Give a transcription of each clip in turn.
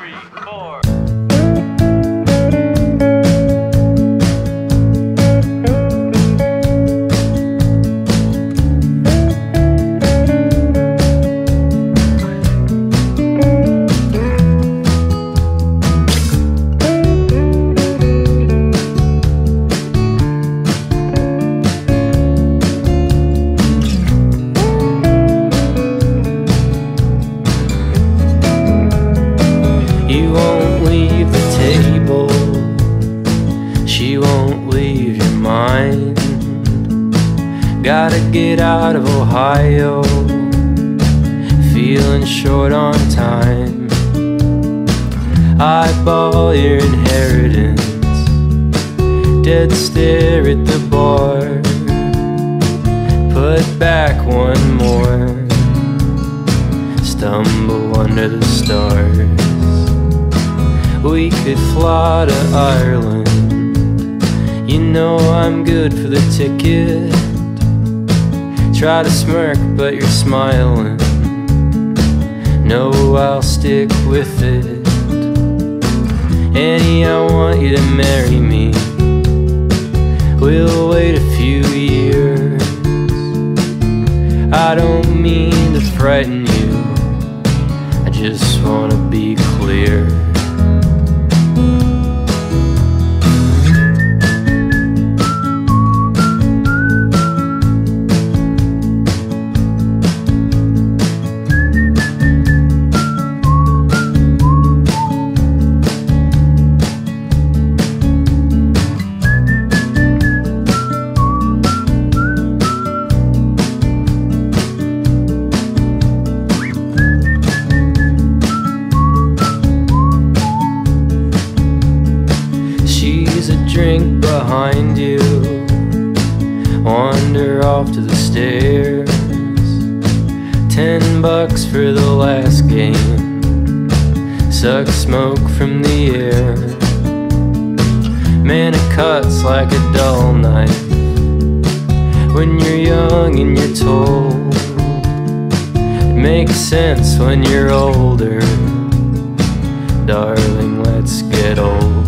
three, four. Gotta get out of Ohio. Feeling short on time. Eyeball your inheritance. Dead stare at the bar. Put back one more. Stumble under the stars. We could fly to Ireland. You know I'm good for the ticket. Try to smirk, but you're smiling. No, I'll stick with it. Annie, I want you to marry me. We'll wait a few years. I don't mean to frighten you. I just wanna be clear. Wander off to the stairs. Ten bucks for the last game. Suck smoke from the air. Man, it cuts like a dull knife. When you're young and you're told. It makes sense when you're older. Darling, let's get old.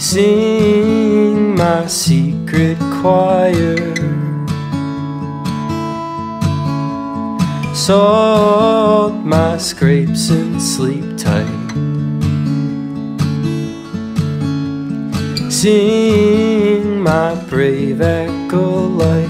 Sing my secret choir. Salt my scrapes and sleep tight. Sing my brave acolyte.